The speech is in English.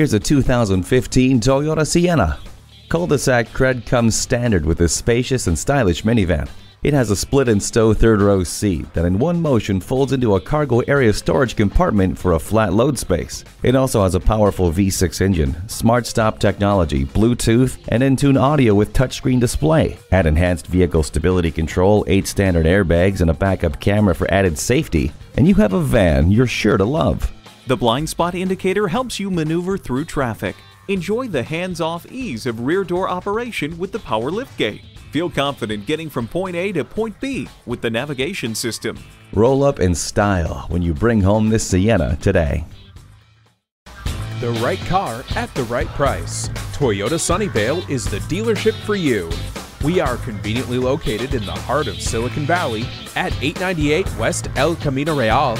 Here's a 2015 Toyota Sienna. Cul-de-sac cred comes standard with this spacious and stylish minivan. It has a split and stow third row seat that in one motion folds into a cargo area storage compartment for a flat load space. It also has a powerful V6 engine, smart stop technology, Bluetooth, and Entune audio with touchscreen display. Add enhanced vehicle stability control, 8 standard airbags, and a backup camera for added safety, and you have a van you're sure to love. The blind spot indicator helps you maneuver through traffic. Enjoy the hands-off ease of rear door operation with the power liftgate. Feel confident getting from point A to point B with the navigation system. Roll up in style when you bring home this Sienna today. The right car at the right price. Toyota Sunnyvale is the dealership for you. We are conveniently located in the heart of Silicon Valley at 898 West El Camino Real